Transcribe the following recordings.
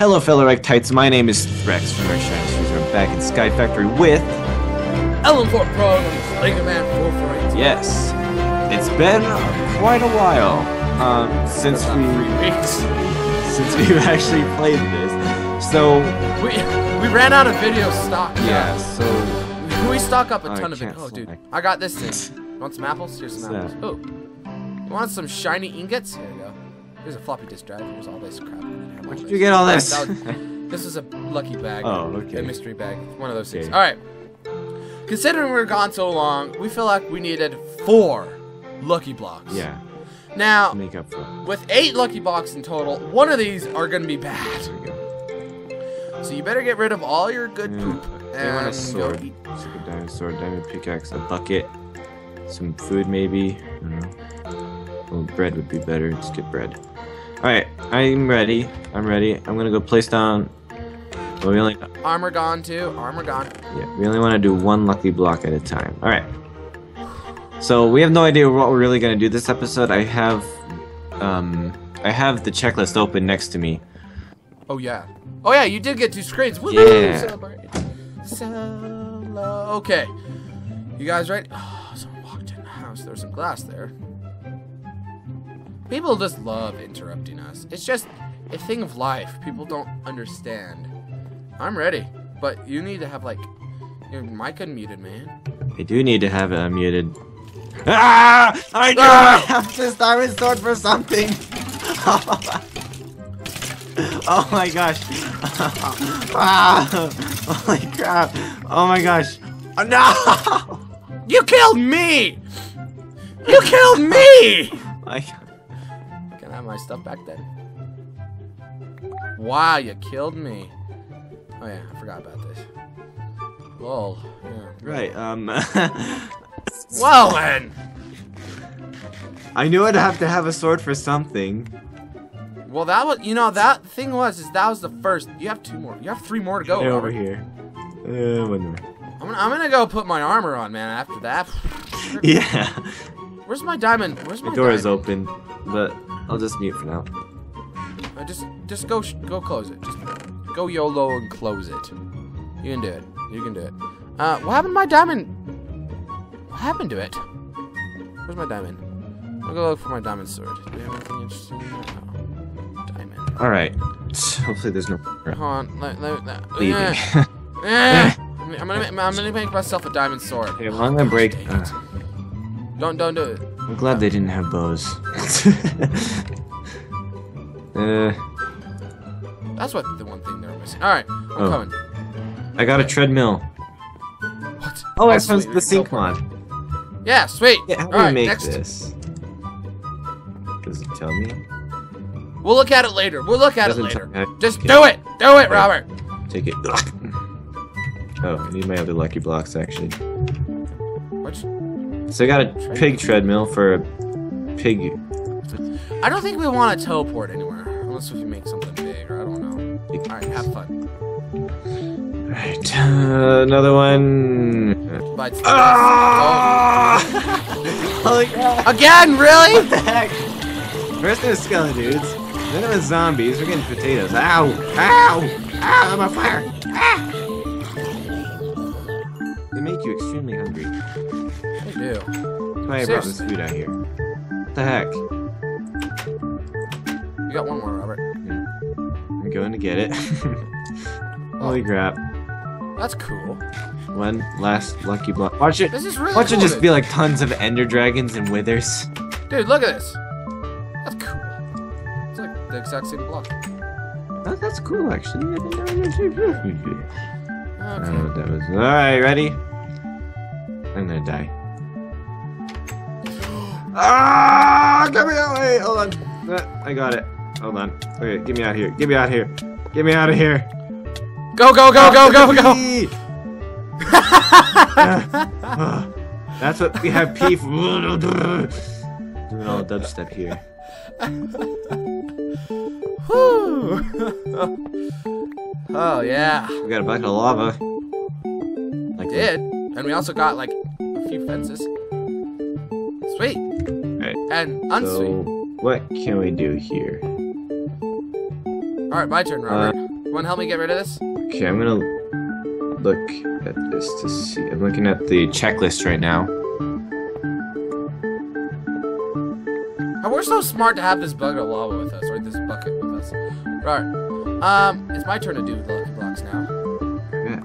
Hello, fellow Rectites. My name is Threx from Rex Shine I'm back in Sky Factory with. Ellen Fort Programs, Mega Man 448. Yes, it's been quite a while um, since we three weeks. since we've actually played this. So We we ran out of video stock. yeah, so We stock up a ton of it. Oh, dude. I got this thing. You want some apples? Here's some apples. Oh, you want some shiny ingots? Here you go. Here's a floppy disk drive. Here's all this crap. Where did you get all this? That was- This is a lucky bag. Oh, okay. A mystery bag. One of those things. Okay. All right. Considering we're gone so long, we feel like we needed four lucky blocks. yeah, Now, make up for with eight lucky blocks in total, one of these are gonna be bad. There we go. So you better get rid of all your good Yeah. poop I want a and go sword. eat. Just like a diamond sword, diamond pickaxe, a bucket, some food maybe. I don't know. Well, bread would be better. Just get bread. Alright, I'm ready. I'm ready. I'm gonna go place down. Well, we only Armor gone too. Armor gone. yeah, we only want to do one lucky block at a time. Alright. So we have no idea what we're really gonna do this episode. I have um I have the checklist open next to me. Oh yeah. Oh yeah, you did get two screens. Woohoo! Yeah. Celebrate. Okay. You guys ready? Oh, someone walked in the house. There's some glass there. People just love interrupting us. It's just a thing of life. People don't understand. I'm ready, but you need to have like your mic unmuted, man. I do need to have it unmuted. Ah! I know I have this diamond sword for something. oh my gosh. ah! Holy crap. Oh my gosh. Oh, no! You killed me! You killed me! Like, Can My stuff back then? Wow, you killed me. Oh yeah, I forgot about this. Lol. Yeah. right, um. Well then. I knew I'd have to have a sword for something. Well, that was you know that thing was is that was the first. You have two more. You have three more to go. They're over here. Uh. I'm gonna, I'm gonna go put my armor on, man. After that. Yeah. Where's my diamond? Where's my The door is open, but I'll just mute for now. Uh, just just go sh- go close it. Just go YOLO and close it. You can do it. You can do it. Uh, what happened to my diamond? What happened to it? Where's my diamond? I'll go look for my diamond sword. Do we have anything interesting? No. Diamond. Alright. Hopefully there's no. Hold on. Let, let, let, Leaving. Eh. Eh. I'm gonna I'm gonna make myself a diamond sword. Okay, well, I'm gonna break. It. Don't don't do it. I'm glad they didn't have bows. uh, That's what the one thing they're missing. All right, I'm Oh. coming. I got a treadmill. What? Oh, I found the sink it. mod. Yeah, sweet. Yeah, how do All we right, make next. this? Does it tell me? We'll look at it later. We'll look at Doesn't it later. Just do it. Do it, Robert. Take it. Oh, I need my other lucky blocks actually. So I got a pig treadmill for a pig. I don't think we want to teleport anywhere unless we make something big or I don't know. All right, have fun. All right, uh, another one. But Ah! Oh. again, really? What the heck? First it was skeleton-dudes, then it was zombies. We're getting potatoes. Ow! Ow! Ow! I'm on fire! Ah! I brought this food out here. What the heck? You got one more, Robert. I'm going to get it. Holy oh. crap. That's cool. One last lucky block. Watch it. This is really Watch it just dude. be like tons of ender dragons and withers. Dude, look at this. That's cool. It's like the exact same block. Oh, that's cool, actually. I don't know Okay. what that was. Alright, ready? I'm gonna die. Ah! Get me out! Wait, hold on. Uh, I got it. Hold on. Okay, get me out here. Get me out here. Get me out of here. Go, go, go, go, go, go. Ah, That's what we have P for. Doing all dubstep here. Oh, yeah. We got a bucket of lava. Like Did. And we also got, like, a few fences. Sweet. And So, unsweet. what can we do here? Alright, my turn, Robert. Uh, Want to help me get rid of this? Okay, I'm gonna look at this to see. I'm looking at the checklist right now. Oh, we're so smart to have this bucket of lava with us, or this bucket with us. Right. Um, it's my turn to do the lucky blocks now. Yeah.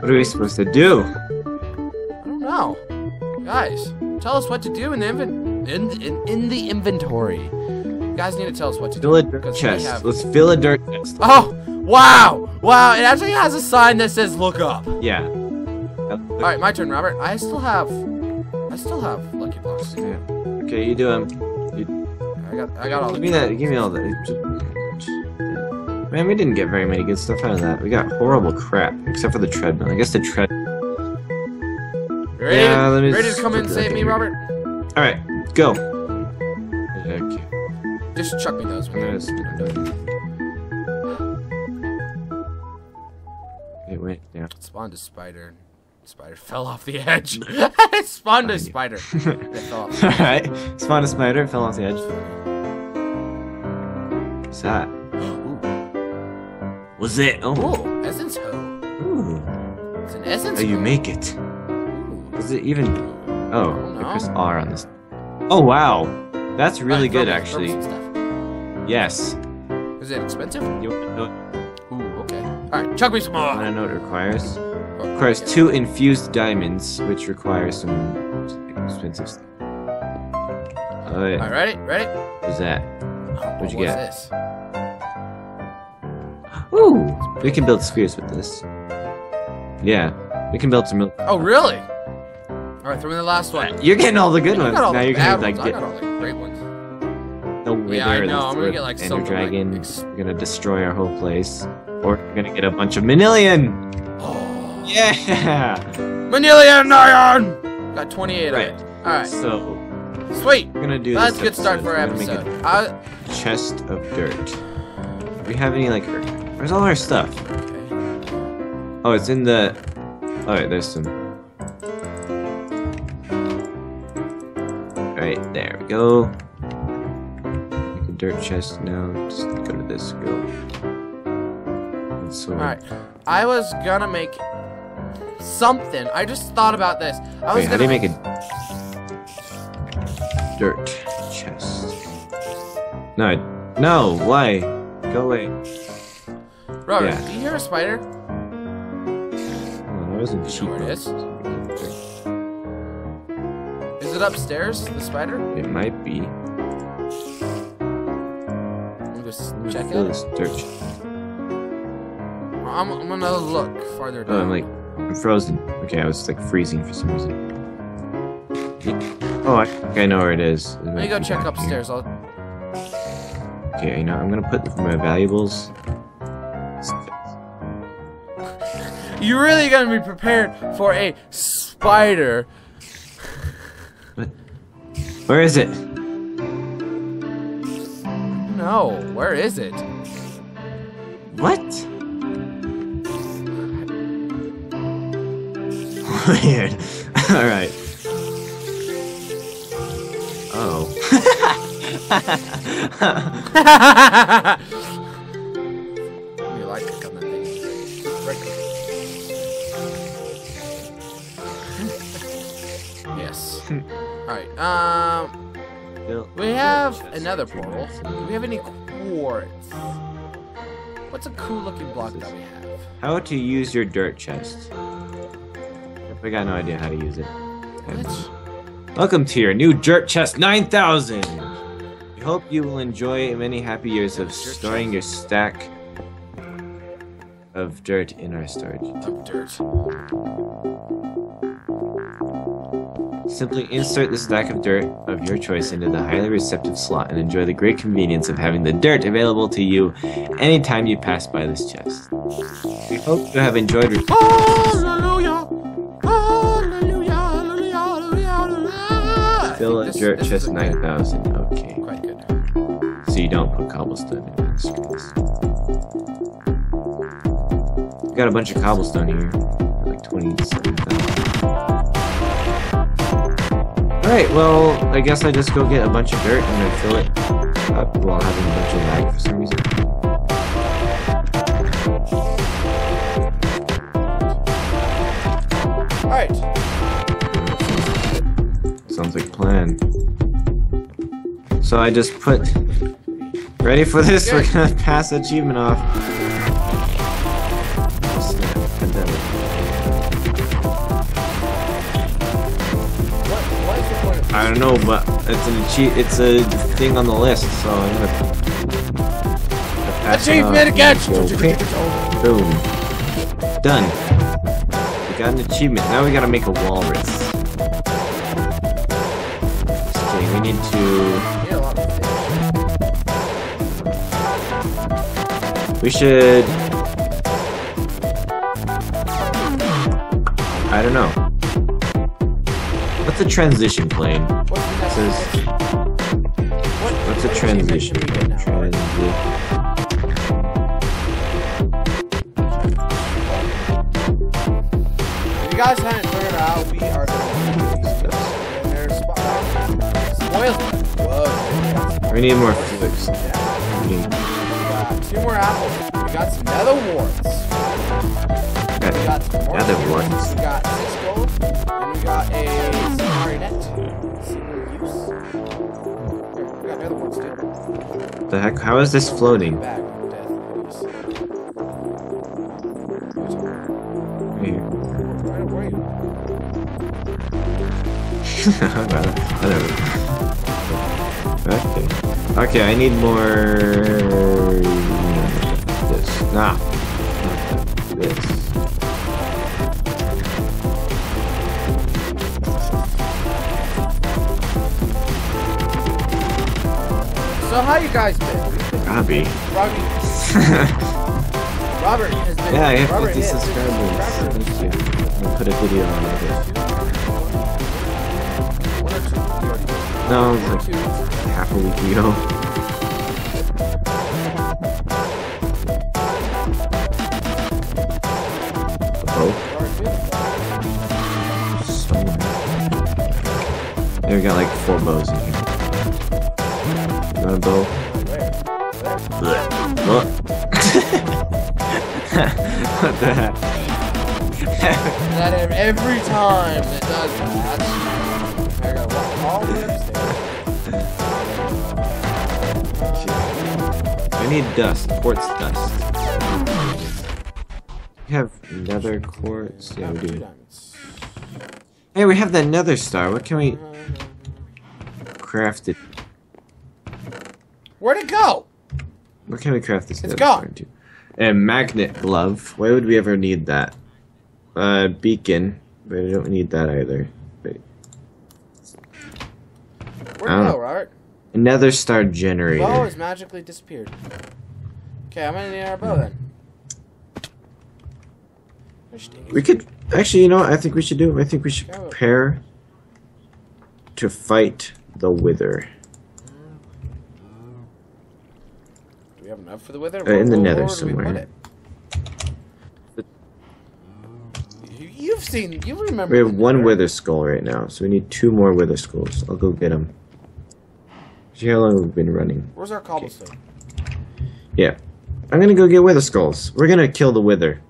What are we supposed to do? I don't know. Guys, tell us what to do in the invent in, in in the inventory. You guys need to tell us what to Fill a do. dirt 'cause we chest. have- Let's fill a dirt chest. Oh, wow! Wow, it actually has a sign that says look up. Yeah. Alright, my turn, Robert. I still have I still have lucky blocks. Yeah. Okay, you do them. I got I got all Give the me that. Give me all that. Man, we didn't get very many good stuff out of that. We got horrible crap, except for the treadmill. I guess the tread. Ready, Yeah, let me ready to come and save me. Robert? All right, go. Okay, Just chuck me those. Spin it down. It went down. Spawned a spider. Spider fell off the edge. it spawned a spider. It fell off. All right, spawned a spider. Fell off the edge. What's that? Was it? Oh. Ooh, essence hoe. Ooh. It's an essence How you make it? Is it even? Oh, don't I press R on this. Oh wow, that's really throw good me- throw me actually. Yes. Is it expensive? You Ooh, okay. Alright, chuck me some more. wanna know what it requires? It Oh, requires two infused diamonds, which requires some expensive stuff. Oh yeah. Alright, ready? Ready? What's that? Oh, What'd you get? this? Ooh, we can build spheres with this. Yeah, we can build some. Oh, really? Alright, throw me the last one. You're getting all the good ones. all Now the you're gonna like ones. Get all the great ones. the wither. Yeah, I the know, I'm gonna get, like, Ender something, like, we're gonna destroy our whole place, or we're gonna get a bunch of Manyullyn. Oh. Yeah. Manyullyn Iron! Got 28 Right. of it. Alright, So sweet. we're gonna do. That's this a good start for our episode. Uh, chest of dirt. Do we have any like? Where's all our stuff? okay. Oh, it's in the. Oh, wait, there's some. Right there we go. Make a dirt chest now. Just go to this. Go. So Alright. I was gonna make something. I just thought about this. I was Wait, how do you make a dirt chest? No, no. Why? Go away. Robert, Yeah. do you hear a spider? Oh, that wasn't cheap. it is? It upstairs, the spider? It might be. Just check it. this dirt. I'm, I'm gonna look farther down. Oh, I'm like, I'm frozen. Okay, I was like freezing for some reason. Oh, I I know where it is. It Let me go check upstairs. I'll. Okay, you know, I'm gonna put my valuables. You're really gonna be prepared for a spider. Where is it? No, where is it? What? Weird. Alright. Oh. you like to come in Yes. Alright, um, we have another portal. Do we have any quartz? What's a cool looking block that we have? How to use your dirt chest. I got no idea how to use it. What? Welcome to your new Dirt Chest 9000! We hope you will enjoy many happy years of storing your stack of dirt in our storage. Of dirt. Simply insert the stack of dirt of your choice into the highly receptive slot and enjoy the great convenience of having the dirt available to you anytime you pass by this chest. We hope you have enjoyed re- Hallelujah! Hallelujah! Hallelujah! Hallelujah! Fill a dirt this chest 9000. Okay. Quite good. So you don't put cobblestone in this. We got a bunch of cobblestone here. Like 27,000. Alright, well, I guess I just go get a bunch of dirt and then fill it up while having a bunch of lag for some reason. Alright. Sounds like plan. So I just put... Ready for this? We're gonna pass achievement off. I don't know, but it's an achieve. It's a thing on the list, so I'm gonna. Achievement again! Boom. Done. We got an achievement. Now we gotta make a walrus. Okay, we need to. Yeah, a lot of fish. We should. I don't know. What's a transition plane? What's the Says- What, What's a transition? should we get now? Transi- If you guys haven't figured it out, we are going to and there's spot spoils. Whoa. We need more physics. Yeah. We need- got two more apples. We got some nether warts. We got some more Nether warts. warts. We got six gold. And we got a Got nether warts too. The heck? How is this floating? Back. Okay. Okay, I need more. This. Nah. This. So how you guys been? Robbie. Robbie, Robert has been. Yeah, I have Robert 50 subscribers. Thank you. I'll put a video on it. One or two. You already did. No, it One was two. like half a week ago. Oh, Alright, good. so many. Yeah, we got like four bows in here. You want a bow? Where? Where? What? what the heck? That every time it does that, I gotta walk all the way upstairs. I need dust, quartz dust. We have nether quartz. Yeah, we do. Hey, we have that nether star. What can we craft it? Where'd it go? What can we craft this It's gone. A magnet glove. Why would we ever need that? Uh, beacon. But I don't need that either. But Where'd it go, know. Robert? a nether star generator. Bow has magically disappeared. Okay, I'm gonna need our bow then. Gosh dang it. We could actually, you know, what I think we should do. I think we should prepare to fight the wither. Do we have enough for the wither? Uh, in the nether where we put somewhere. it? You- You've seen, you remember. We have one wither skull right now, so we need two more wither skulls. I'll go get them. See how long we've been running. Where's our cobblestone? Yeah. I'm gonna go get wither skulls. We're gonna kill the wither.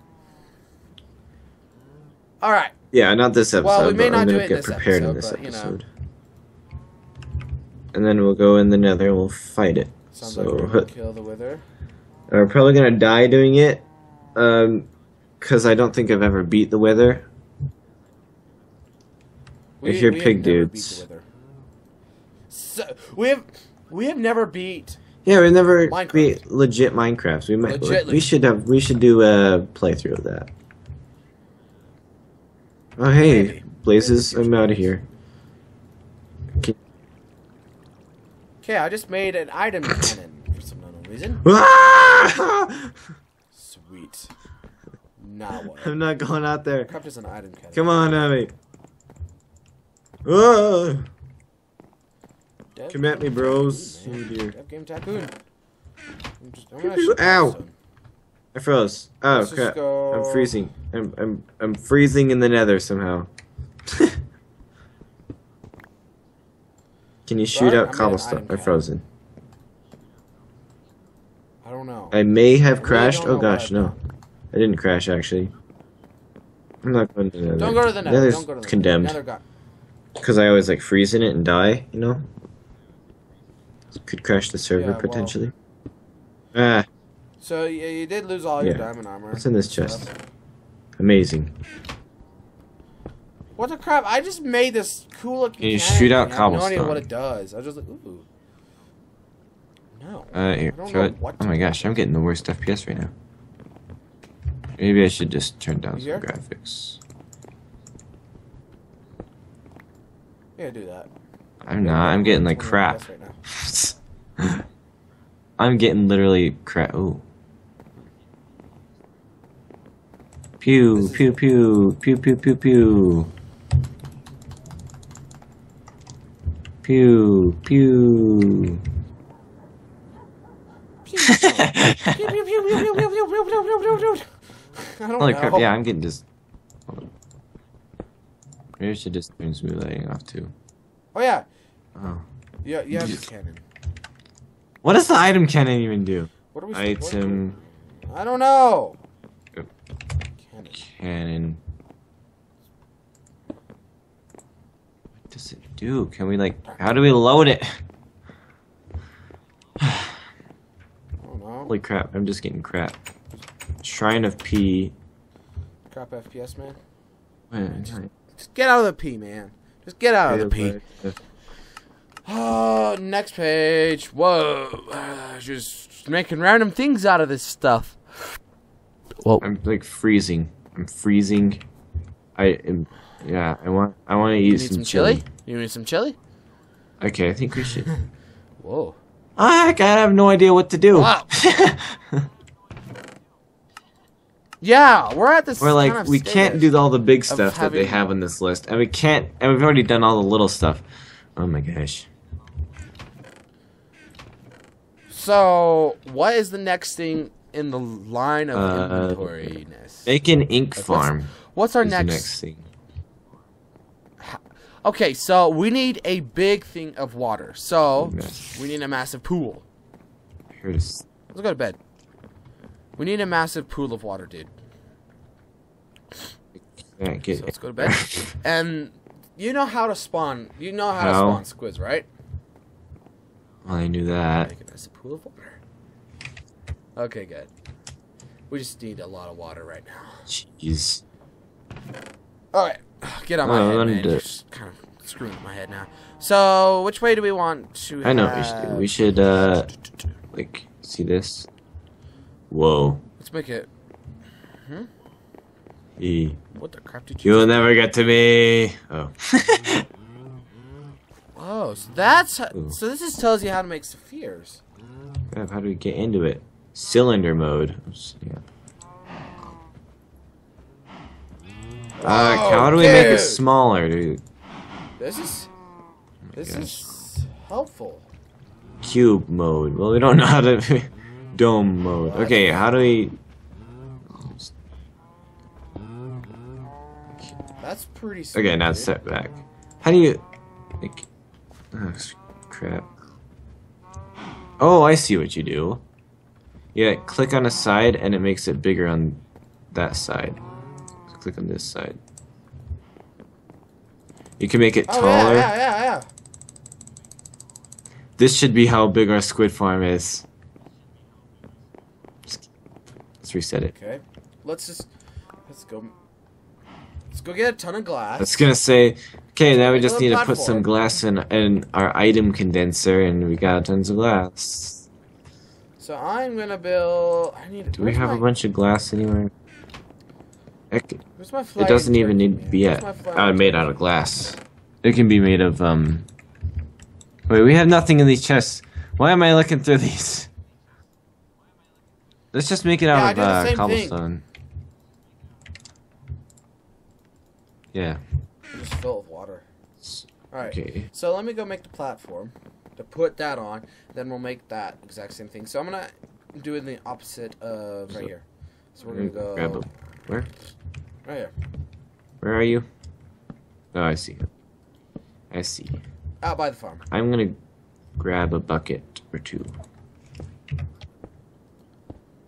All right. Yeah, not this episode. Well, we may but not I'm do gonna it get prepared in episode, this but, you know. episode. And then we'll go in the nether and we'll fight it. Sounds so like we're kill the wither. we're probably gonna die doing it. Um, because I don't think I've ever beat the wither. If you're have pig dudes. So, we have we have never beat. Yeah, we never Minecraft. beat legit Minecraft. We might. Legitly. We should have. We should do a playthrough of that. Oh hey, blazes! I'm out of here. Okay, I just made an item cannon for some unknown reason. Ah! Sweet. Now what? I'm not going out there. Craft is an item cannon. Come on, Abby. Ah! Dev Come at me, bros. Tycoon. Oh, dear. Dev Game Tycoon. I'm just, I'm Ow. gonna shoot Ow. cobblestone. I froze. Oh Let's crap! go- I'm freezing. I'm I'm I'm freezing in the Nether somehow. Can you shoot I out an cobblestone? I'm frozen. I don't know. I may have crashed. Oh gosh, no. I didn't crash actually. I'm not going to the Nether. Don't go to the nether. Nether's Don't go to the condemned. Because I always like freeze in it and die. You know, could crash the server Yeah, well- potentially. Ah, So yeah, you did lose all your Yeah. diamond armor. what's in this chest? Amazing. What the crap? I just made this cool looking. You shoot out thing. I have no idea what it does. I was just like, ooh. No. Uh, here, throw it. Oh my gosh, I'm getting the worst FPS right now. Maybe I should just turn down some graphics. Yeah, do that. I'm not. I'm getting like crap. Right now. I'm getting literally crap. Ooh. Pew, pew, pew, pew, pew, pew, pew. Pew, pew. Pew pew pew pew pew pew pew pew. I don't Holy know. crap, yeah, I'm getting just. Maybe I should just turn smooth lighting off too. Oh yeah, Oh. yeah, yeah. The cannon. What does the item cannon even do? What are we? Item I don't know. Yep. Cannon. cannon. What does it do? Can we like how do we load it? I don't know. Holy crap, I'm just getting crap. Shrine of P. Crap FPS, man. Wait, Just get out of the P, man. Just get out of the P. Oh, next page. Whoa. Uh, just making random things out of this stuff. Well, I'm like freezing. I'm freezing. I am yeah, I want I want to eat You need some, some chili? You need some chili? Okay, I think we should. Whoa. I I have no idea what to do. Wow. Yeah, we're at this. We're like, kind of we can't do all the big stuff that they have on this list, and we can't, and we've already done all the little stuff. Oh my gosh! So, what is the next thing in the line of Uh, inventoriness? Make an ink farm. What's our next? next thing. Okay, so we need a big thing of water. So we need a massive pool. Here's Let's go to bed. We need a massive pool of water, dude. get So let's go to bed. And you know how to spawn. You know how, to spawn squids, right? well, I knew that. Make a massive pool of water. Okay, good. We just need a lot of water right now. Jeez. All right, get on my Oh, head, man. You're just kind of screwing with my head now. So, which way do we want to? I know we should do. We should uh, like see this. Whoa. Let's make it. E. What the crap did you? You'll never get to me. Oh. Oh, so that's Ooh. so. This just tells you how to make spheres. How do we get into it? Cylinder mode. Oops, Yeah. Uh, Whoa, how do we make it smaller, dude? This is this gosh. is helpful. Cube mode. Well, we don't know how to. Dome mode. Okay, how do we? That's pretty. Okay, now dude. step back. How do you? Like, oh, crap. Oh, I see what you do. Yeah, click on a side and it makes it bigger on that side. Click on this side. You can make it Oh taller. yeah, yeah, yeah. This should be how big our squid farm is. Just- Let's reset it. Okay, let's just let's go. Let's go get a ton of glass. It's gonna say, okay, now we just need to put some glass in, in our item condenser, and we got tons of glass. So I'm gonna build. I need. Do we have a bunch of glass anywhere? Heck, Where's my it doesn't even turkey, need to be Where's at, my flying uh, made out of glass. It can be made of, um... Wait, we have nothing in these chests. Why am I looking through these? Let's just make it out did of uh, same thing. cobblestone. Yeah. Just fill with water. All right. Okay. So let me go make the platform to put that on. Then we'll make that exact same thing. So I'm gonna do it in the opposite of right here. So we're gonna go Grab a, where? right here, Where are you? Oh, I see. I see. out by the farm. I'm gonna grab a bucket or two.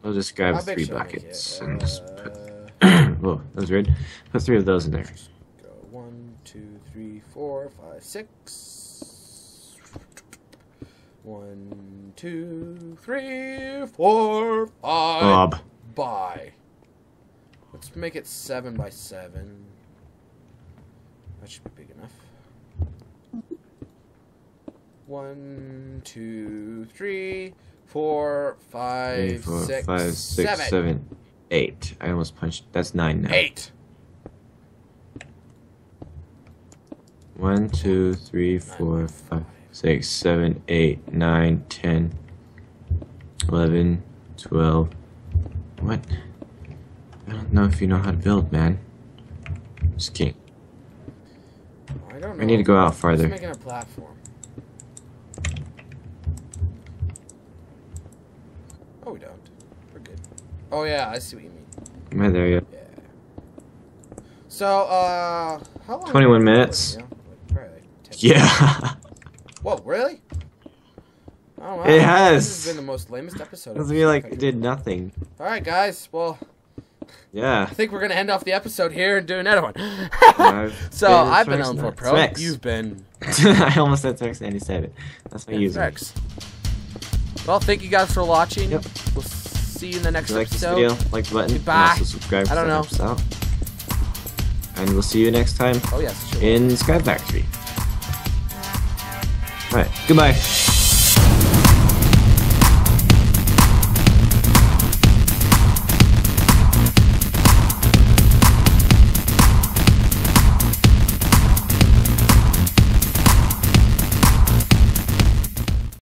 I'll just grab three should I make buckets it? and just put. Uh, Whoa, that was weird. Put three of those in there. go one, two, three, four, five, six. One, two, three, four, five. Bob. By. Let's make it seven by seven. That should be big enough. One, two, three, four, Three, five, four, six, five, six, seven. seven, eight. I almost punched. That's nine now. Eight. One, two, three, four, five, six, seven, eight, nine, ten, eleven, twelve. What? I don't know if you know how to build, man. Just kidding. I don't know. We need to go out farther. making a platform. Oh, we don't. We're good. Oh yeah, I see what you mean. Am I there yet? Yeah. So, uh, how long? 21 minutes. Yeah, like, probably like Yeah. Whoa, really? Oh wow. It has. This has been the most lamest episode. Doesn't of mean like it did nothing. All right, guys. Well, Yeah. I think we're gonna end off the episode here and do another one. So been I've been on for pro. Rex. You've been I almost said Rex 97. That's my user. Rex. Well, thank you guys for watching. Yep. We'll see you in the next you like this episode. video, like the button, and also subscribe. I don't know. And we'll see you next time Oh yes, sure. in Sky Factory. Alright, goodbye.